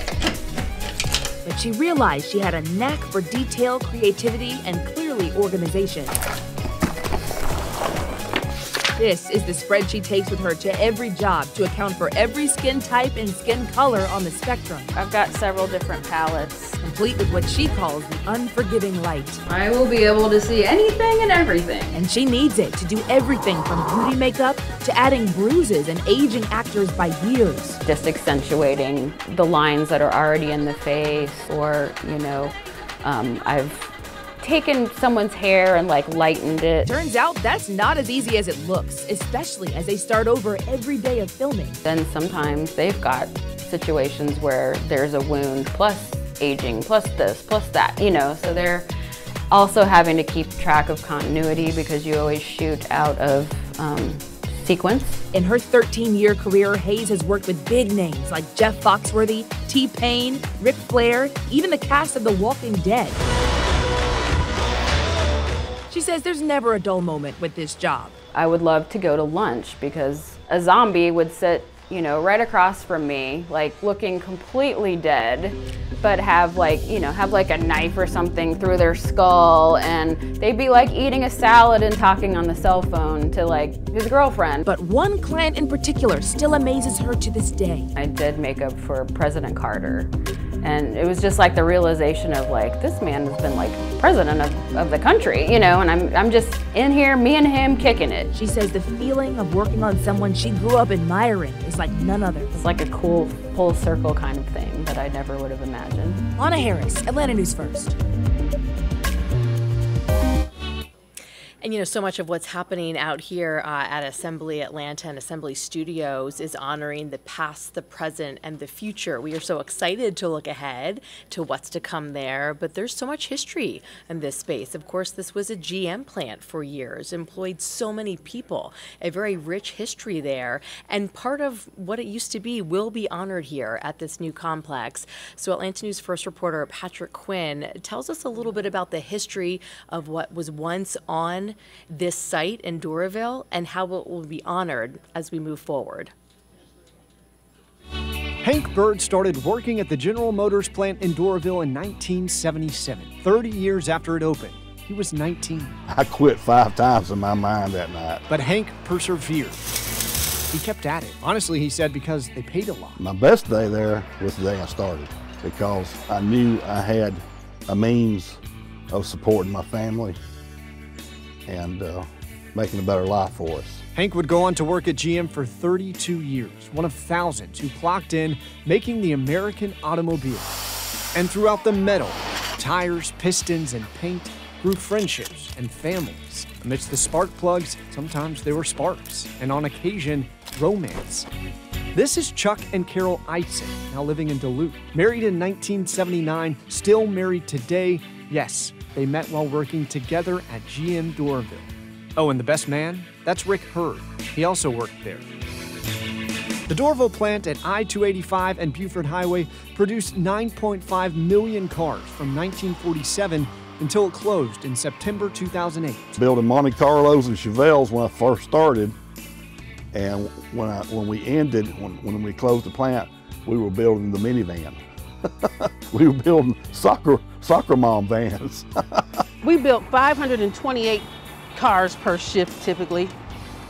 But she realized she had a knack for detail, creativity, and clearly organization. This is the spread she takes with her to every job to account for every skin type and skin color on the spectrum. I've got several different palettes. Complete with what she calls the unforgiving light. I will be able to see anything and everything. And she needs it to do everything from beauty makeup to adding bruises and aging actors by years. Just accentuating the lines that are already in the face or, you know, um, I've taken someone's hair and like lightened it. Turns out that's not as easy as it looks, especially as they start over every day of filming. Then sometimes they've got situations where there's a wound plus aging plus this plus that, you know, so they're also having to keep track of continuity because you always shoot out of um, sequence. In her 13 year career, Hayes has worked with big names like Jeff Foxworthy, T Pain, Ric Flair, even the cast of The Walking Dead. She says there's never a dull moment with this job. I would love to go to lunch because a zombie would sit, you know, right across from me, like looking completely dead, but have like, you know, have like a knife or something through their skull and they'd be like eating a salad and talking on the cell phone to like his girlfriend. But one client in particular still amazes her to this day. I did makeup for President Carter. Mm-hmm. And it was just like the realization of like, this man has been like president of, of the country, you know, and I'm, I'm just in here, me and him kicking it. She says the feeling of working on someone she grew up admiring is like none other. It's like a cool full circle kind of thing that I never would have imagined. Lana Harris, Atlanta News First. And you know, so much of what's happening out here uh, at Assembly Atlanta and Assembly Studios is honoring the past, the present, and the future. We are so excited to look ahead to what's to come there, but there's so much history in this space. Of course, this was a GM plant for years, employed so many people, a very rich history there, and part of what it used to be will be honored here at this new complex. So, Atlanta News First reporter Patrick Quinn tells us a little bit about the history of what was once on this site in Doraville and how it will be honored as we move forward. Hank Bird started working at the General Motors plant in Doraville in 1977, 30 years after it opened. He was 19. I quit five times in my mind that night. But Hank persevered. He kept at it. Honestly, he said because they paid a lot. My best day there was the day I started because I knew I had a means of supporting my family and uh, making a better life for us. Hank would go on to work at GM for 32 years, one of thousands who clocked in making the American automobile. And throughout the metal, tires, pistons, and paint grew friendships and families. Amidst the spark plugs, sometimes there were sparks, and on occasion, romance. This is Chuck and Carol Eitzen, now living in Duluth. Married in 1979, still married today. Yes, they met while working together at GM Doraville. Oh, and the best man? That's Rick Hurd. He also worked there. The Doraville plant at I 285 and Buford Highway produced 9.5 million cars from 1947 until it closed in September 2008. Building Monte Carlos and Chevelles when I first started, and when, I, when we ended, when, when we closed the plant, we were building the minivan. we were building soccer soccer mom vans. we built 528 cars per shift typically,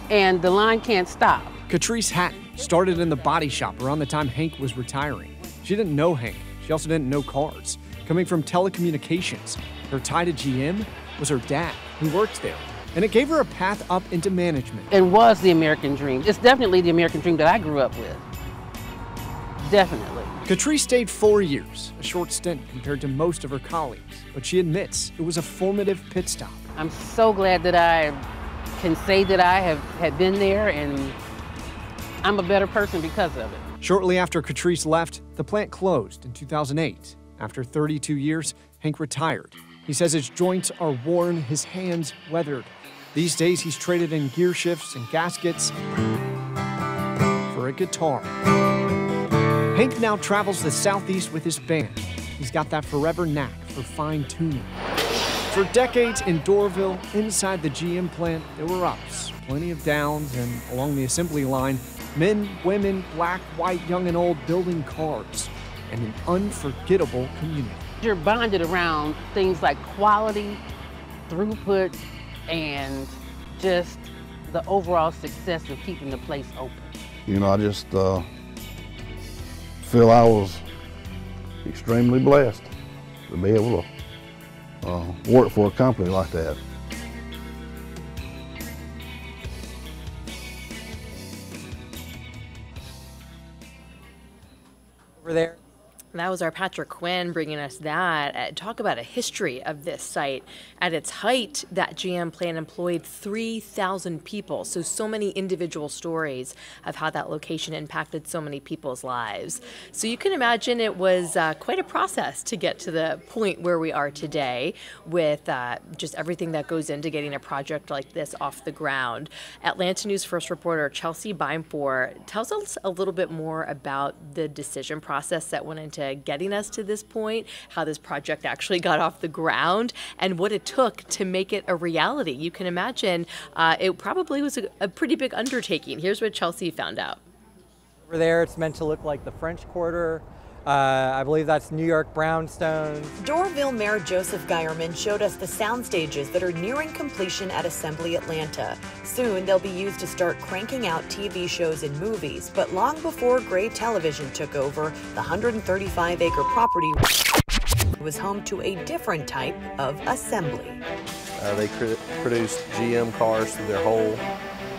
and the line can't stop. Catrice Hatton started in the body shop around the time Hank was retiring. She didn't know Hank. She also didn't know cars. Coming from telecommunications, her tie to GM was her dad, who worked there. And it gave her a path up into management. It was the American dream. It's definitely the American dream that I grew up with. Definitely. Catrice stayed four years, a short stint compared to most of her colleagues, but she admits it was a formative pit stop. I'm so glad that I can say that I have had been there and I'm a better person because of it. Shortly after Catrice left, the plant closed in 2008. After 32 years, Hank retired. He says his joints are worn, his hands weathered. These days, he's traded in gear shifts and gaskets for a guitar. Hank now travels the Southeast with his band. He's got that forever knack for fine tuning. For decades in Doraville, inside the GM plant, there were ups, plenty of downs, and along the assembly line, men, women, black, white, young, and old building cars, and an unforgettable community. You're bonded around things like quality, throughput, and just the overall success of keeping the place open. You know, I just uh, feel I was extremely blessed to be able to uh, work for a company like that. Over there. That was our Patrick Quinn bringing us that. Uh, talk about a history of this site. At its height, that GM plant employed 3,000 people. So, so many individual stories of how that location impacted so many people's lives. So, you can imagine it was uh, quite a process to get to the point where we are today with uh, just everything that goes into getting a project like this off the ground. Atlanta News First reporter Chelsea Beimfohr tells us a little bit more about the decision process that went into getting us to this point, how this project actually got off the ground, and what it took to make it a reality. You can imagine uh, it probably was a, a pretty big undertaking. Here's what Chelsea found out. Over there, it's meant to look like the French Quarter. Uh, I believe that's New York brownstones. Doraville Mayor Joseph Geierman showed us the sound stages that are nearing completion at Assembly Atlanta. Soon they'll be used to start cranking out TV shows and movies, but long before Gray Television took over, the 135 acre property was home to a different type of assembly. Uh, they produced GM cars through their whole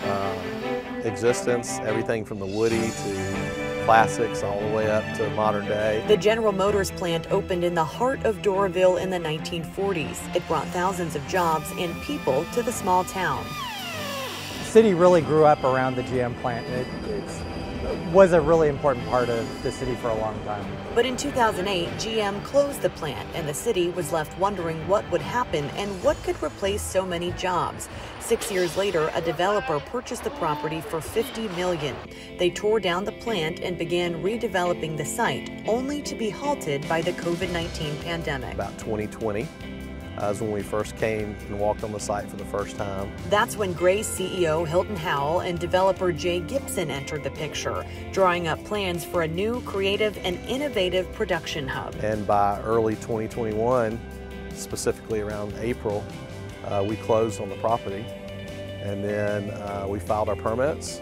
uh, existence, everything from the Woody to classics all the way up to modern day. The General Motors plant opened in the heart of Doraville in the 1940s. It brought thousands of jobs and people to the small town. The city really grew up around the GM plant. It, was a really important part of the city for a long time. But in 2008, GM closed the plant and the city was left wondering what would happen and what could replace so many jobs. Six years later, a developer purchased the property for 50 million. They tore down the plant and began redeveloping the site, only to be halted by the COVID-19 pandemic. About 2020, uh, was when we first came and walked on the site for the first time. That's when Gray's CEO Hilton Howell and developer Jay Gibson entered the picture, drawing up plans for a new creative and innovative production hub. And by early 2021, specifically around April, uh, we closed on the property and then uh, we filed our permits.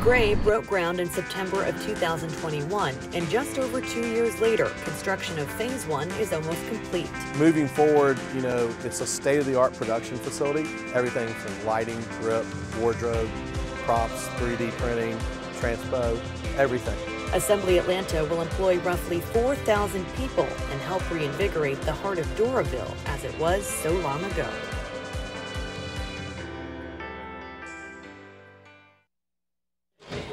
Gray broke ground in September of 2021, and just over two years later, construction of Phase 1 is almost complete. Moving forward, you know, it's a state-of-the-art production facility. Everything from lighting, grip, wardrobe, props, 3D printing, transpo, everything. Assembly Atlanta will employ roughly 4,000 people and help reinvigorate the heart of Doraville as it was so long ago.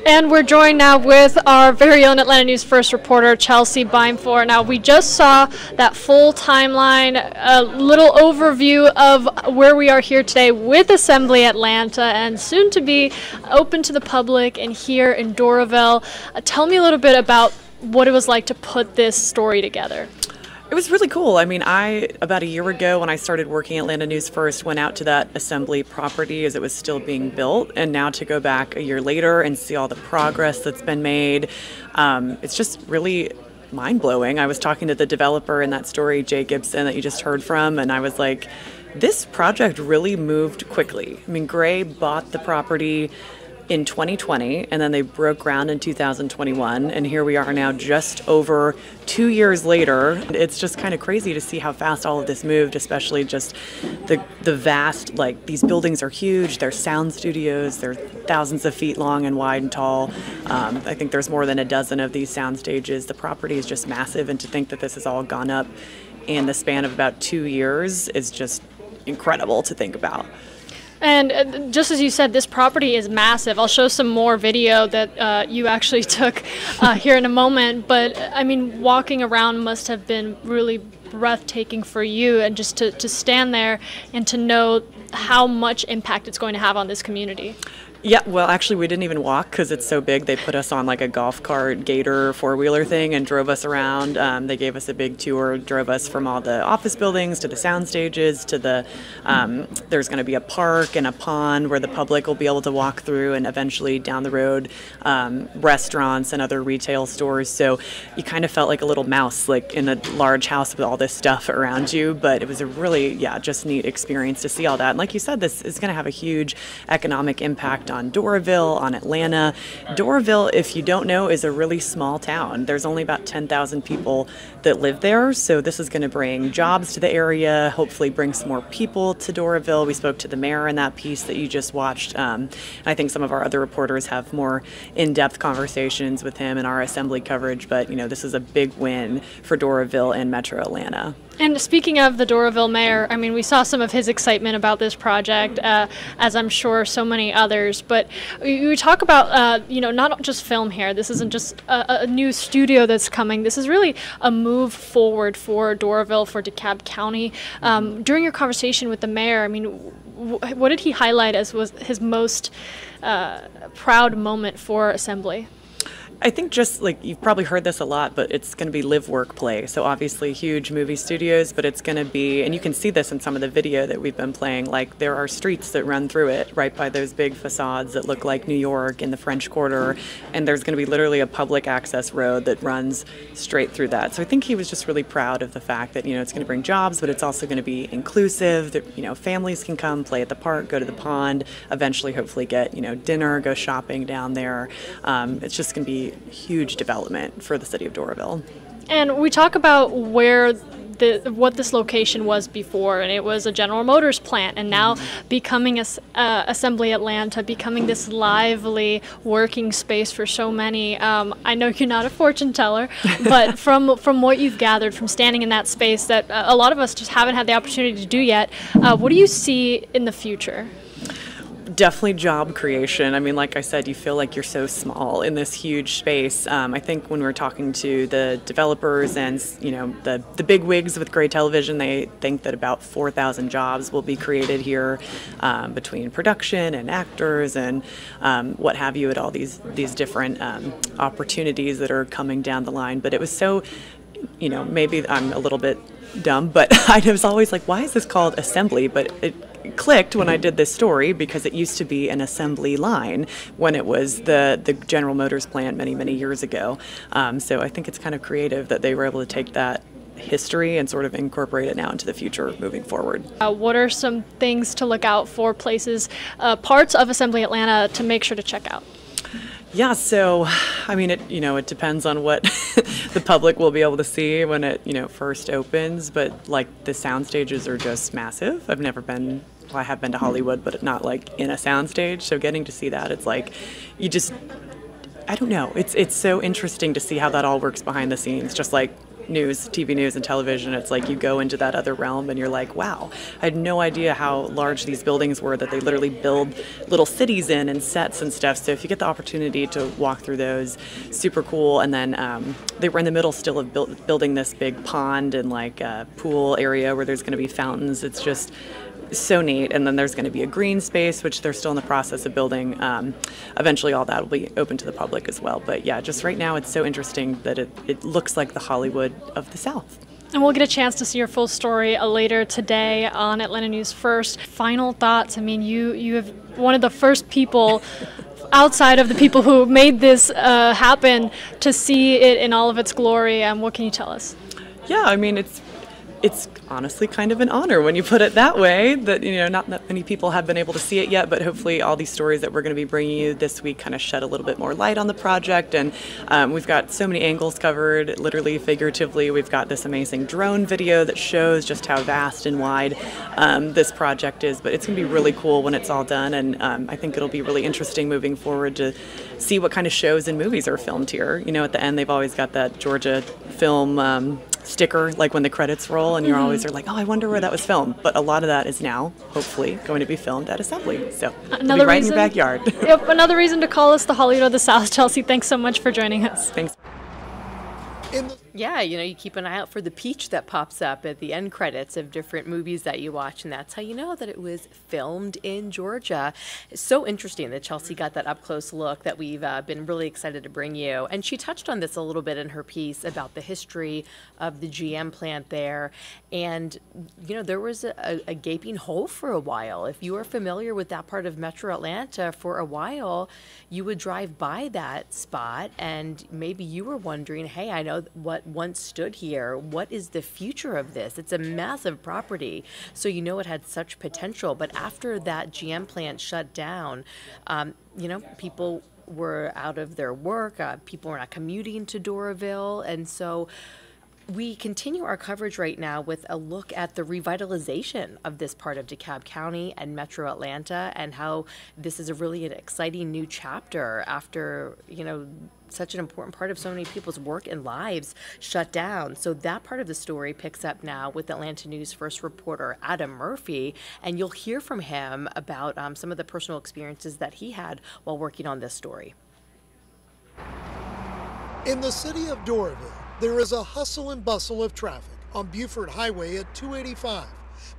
And we're joined now with our very own Atlanta News First reporter, Chelsea Beimfohr. Now, we just saw that full timeline, a little overview of where we are here today with Assembly Atlanta and soon to be open to the public and here in Doraville. Uh, tell me a little bit about what it was like to put this story together. It was really cool. I mean, I, about a year ago when I started working at Atlanta News First, went out to that assembly property as it was still being built. And now to go back a year later and see all the progress that's been made, um, it's just really mind blowing. I was talking to the developer in that story, Jay Gibson, that you just heard from, and I was like, this project really moved quickly. I mean, Gray bought the property in 2020, and then they broke ground in 2021, and here we are now, just over two years later. It's just kind of crazy to see how fast all of this moved, especially just the the vast like these buildings are huge. They're sound studios. They're thousands of feet long and wide and tall. Um, I think there's more than a dozen of these sound stages. The property is just massive, and to think that this has all gone up in the span of about two years is just incredible to think about. And uh, just as you said, this property is massive. I'll show some more video that uh, you actually took uh, here in a moment. But I mean, walking around must have been really breathtaking for you, and just to, to stand there and to know how much impact it's going to have on this community. Yeah, well, actually, we didn't even walk because it's so big. They put us on like a golf cart gator four wheeler thing and drove us around. Um, they gave us a big tour, drove us from all the office buildings to the sound stages to the. Um, there's going to be a park and a pond where the public will be able to walk through, and eventually down the road, um, restaurants and other retail stores. So you kind of felt like a little mouse, like in a large house with all this stuff around you. But it was a really, yeah, just neat experience to see all that. And like you said, this is going to have a huge economic impact on Doraville, on Atlanta. Doraville, if you don't know, is a really small town. There's only about 10,000 people that live there, so this is going to bring jobs to the area, hopefully bring some more people to Doraville. We spoke to the mayor in that piece that you just watched. Um, I think some of our other reporters have more in-depth conversations with him in our assembly coverage, but you know, this is a big win for Doraville and Metro Atlanta. And speaking of the Doraville mayor, I mean, we saw some of his excitement about this project, uh, as I'm sure so many others. But we talk about, uh, you know, not just film here. This isn't just a, a, new studio that's coming. This is really a move forward for Doraville, for DeKalb County. Um. During your conversation with the mayor, I mean, what did he highlight as was his most uh, proud moment for Assembly? I think just like you've probably heard this a lot, but it's going to be live, work, play. So obviously huge movie studios, but it's going to be, and you can see this in some of the video that we've been playing. Like there are streets that run through it, right by those big facades that look like New York in the French Quarter, and there's going to be literally a public access road that runs straight through that. So I think he was just really proud of the fact that you know it's going to bring jobs, but it's also going to be inclusive. That you know families can come play at the park, go to the pond, eventually hopefully get you know dinner, go shopping down there. Um, it's just going to be huge development for the city of Doraville. And we talk about where the, what this location was before, and it was a General Motors plant, and now becoming a, uh, Assembly Atlanta, becoming this lively working space for so many. Um, I know you're not a fortune teller, but from from what you've gathered from standing in that space, that a lot of us just haven't had the opportunity to do yet. Uh, what do you see in the future? Definitely job creation. I mean, like I said, you feel like you're so small in this huge space. Um, I think when we're talking to the developers and you know the the big wigs with Gray Television, they think that about 4,000 jobs will be created here um, between production and actors and um, what have you at all these these different um, opportunities that are coming down the line. But it was so, you know, maybe I'm a little bit dumb, but I was always like, why is this called assembly? But it clicked when I did this story because it used to be an assembly line when it was the, the General Motors plant many, many years ago. Um, so I think it's kind of creative that they were able to take that history and sort of incorporate it now into the future moving forward. Uh, what are some things to look out for, places, uh, parts of Assembly Atlanta to make sure to check out? Yeah, so I mean, it you know it depends on what the public will be able to see when it you know first opens. But like the sound stages are just massive. I've never been. I have been to Hollywood, but not like in a soundstage. So getting to see that, it's like you just I don't know. It's it's so interesting to see how that all works behind the scenes. Just like news, TV news, and television, it's like you go into that other realm and you're like, wow, I had no idea how large these buildings were that they literally build little cities in and sets and stuff. So if you get the opportunity to walk through those, super cool. And then um, they were in the middle still of build, building this big pond and like a pool area where there's going to be fountains. It's just so neat. And then there's going to be a green space, which they're still in the process of building. Um, eventually, all that will be open to the public as well. But yeah, just right now, it's so interesting that it, it looks like the Hollywood of the South. And we'll get a chance to see your full story uh, later today on Atlanta News First. Final thoughts. I mean, you you have one of the first people. outside of the people who made this uh, happen to see it in all of its glory um, what can you tell us yeah i mean it's it's honestly kind of an honor when you put it that way that you know not that many people have been able to see it yet but hopefully all these stories that we're going to be bringing you this week kind of shed a little bit more light on the project. And um, we've got so many angles covered literally figuratively. We've got this amazing drone video that shows just how vast and wide um, this project is. But it's going to be really cool when it's all done. And um, i think it'll be really interesting moving forward to see what kind of shows and movies are filmed here. You know at the end they've always got that georgia film um, sticker like when the credits roll and you're mm-hmm. always are like oh i wonder where that was filmed. But a lot of that is now hopefully going to be filmed at assembly. So another right reason, in your backyard. Yep another reason to call us the hollywood of the south chelsea. Thanks so much for joining us. Thanks yeah, you know, you keep an eye out for the peach that pops up at the end credits of different movies that you watch, and that's how you know that it was filmed in Georgia. It's so interesting that Chelsea got that up close look that we've uh, been really excited to bring you. And she touched on this a little bit in her piece about the history of the GM plant there. And, you know, there was a, a gaping hole for a while. If you are familiar with that part of metro Atlanta for a while, you would drive by that spot and maybe you were wondering, hey, I know what once stood here. What is the future of this? It's a massive property, so you know it had such potential. But after that GM plant shut down, um, you know, people were out of their work, uh, people were not commuting to Doraville, and so we continue our coverage right now with a look at the revitalization of this part of DeKalb County and Metro Atlanta and how this is a really an exciting new chapter after, you know, such an important part of so many people's work and lives shut down. So that part of the story picks up now with Atlanta News first reporter Adam Murphy, and you'll hear from him about um, some of the personal experiences that he had while working on this story. In the city of Doraville, there is a hustle and bustle of traffic on Buford Highway at 285.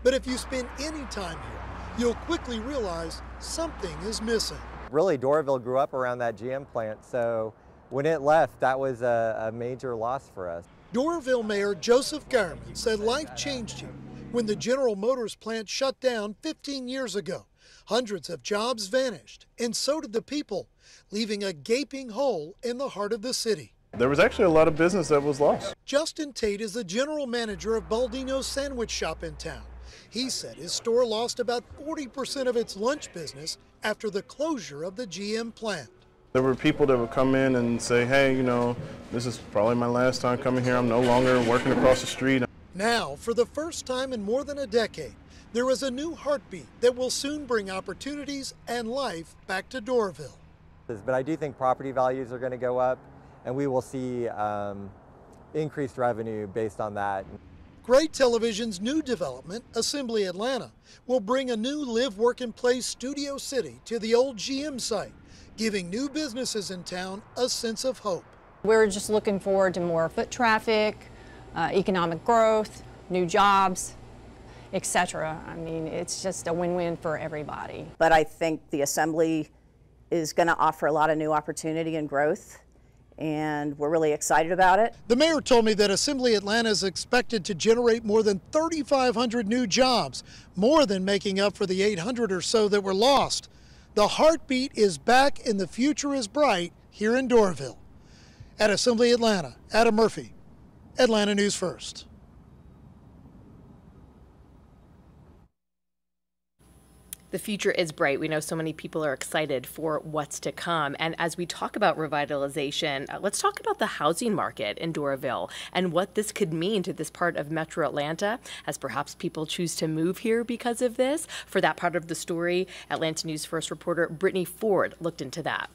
But if you spend any time here, you'll quickly realize something is missing. Really, Doraville grew up around that GM plant, so when it left, that was a, a major loss for us. Doraville Mayor Joseph Geierman said life changed here when the General Motors plant shut down 15 years ago. Hundreds of jobs vanished, and so did the people, leaving a gaping hole in the heart of the city. There was actually a lot of business that was lost. Justin Tate is the general manager of Baldino's Sandwich Shop in town. He said his store lost about 40% of its lunch business after the closure of the GM plant. There were people that would come in and say, hey, you know, this is probably my last time coming here. I'm no longer working across the street. Now, for the first time in more than a decade, there is a new heartbeat that will soon bring opportunities and life back to Doraville. But I do think property values are going to go up, and we will see um, increased revenue based on that. Gray Television's new development, Assembly Atlanta, will bring a new live, work, and play Studio City to the old GM site giving new businesses in town a sense of hope. We're just looking forward to more foot traffic, uh, economic growth, new jobs, etc. I mean, it's just a win-win for everybody. But I think the assembly is going to offer a lot of new opportunity and growth and we're really excited about it. The mayor told me that Assembly Atlanta is expected to generate more than 3,500 new jobs, more than making up for the 800 or so that were lost. The heartbeat is back and the future is bright here in Doraville. At Assembly Atlanta, Adam Murphy, Atlanta News First. The future is bright. We know so many people are excited for what's to come. And as we talk about revitalization, uh, let's talk about the housing market in Doraville and what this could mean to this part of Metro Atlanta as perhaps people choose to move here because of this. For that part of the story, Atlanta News First reporter Brittany Ford looked into that.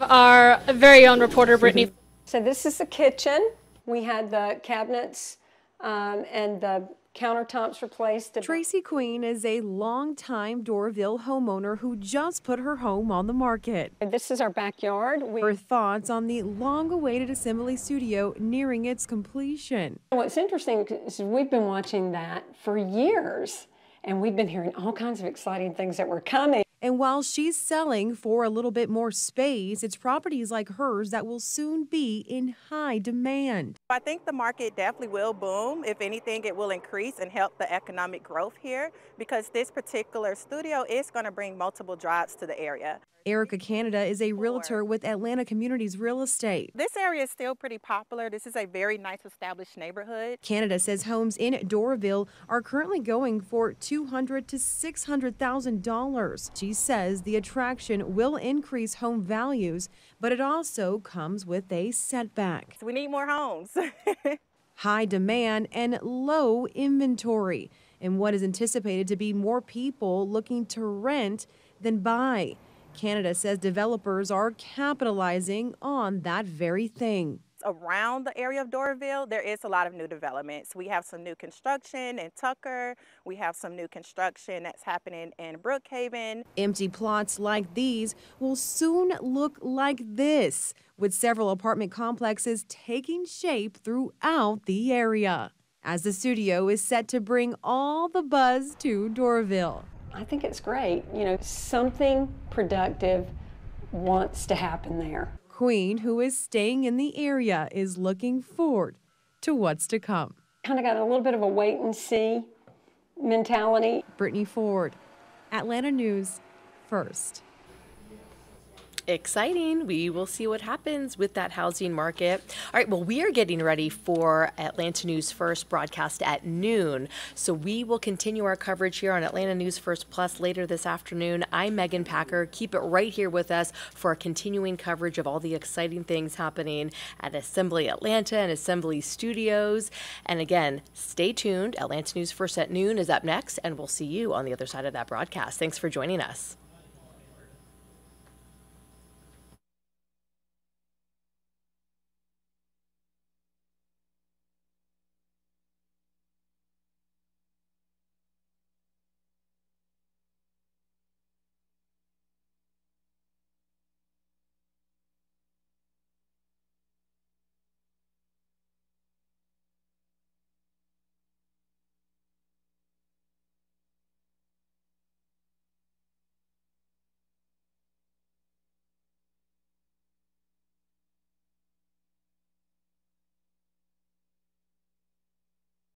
Our very own reporter, Brittany. So this is the kitchen. We had the cabinets um, and the countertops replaced. Tracy Queen is a longtime Doraville homeowner who just put her home on the market. This is our backyard. We... Her thoughts on the long-awaited assembly studio nearing its completion. What's interesting is we've been watching that for years, and we've been hearing all kinds of exciting things that were coming. And while she's selling for a little bit more space, it's properties like hers that will soon be in high demand. I think the market definitely will boom. If anything, it will increase and help the economic growth here because this particular studio is going to bring multiple jobs to the area. Erica Canada is a realtor with Atlanta Communities Real Estate. This area is still pretty popular. This is a very nice established neighborhood. Canada says homes in Doraville are currently going for $200 to $600,000. She says the attraction will increase home values, but it also comes with a setback. We need more homes. High demand and low inventory, and what is anticipated to be more people looking to rent than buy. Canada says developers are capitalizing on that very thing. Around the area of Doraville, there is a lot of new developments. We have some new construction in Tucker. We have some new construction that's happening in Brookhaven. Empty plots like these will soon look like this, with several apartment complexes taking shape throughout the area. As the studio is set to bring all the buzz to Doraville. I think it's great. You know, something productive wants to happen there. Queen, who is staying in the area, is looking forward to what's to come. Kind of got a little bit of a wait and see mentality. Brittany Ford, Atlanta News First exciting. We will see what happens with that housing market. All right, well, we are getting ready for Atlanta News First broadcast at noon. So we will continue our coverage here on Atlanta News First Plus later this afternoon. I'm Megan Packer. Keep it right here with us for continuing coverage of all the exciting things happening at Assembly Atlanta and Assembly Studios. And again, stay tuned. Atlanta News First at noon is up next, and we'll see you on the other side of that broadcast. Thanks for joining us.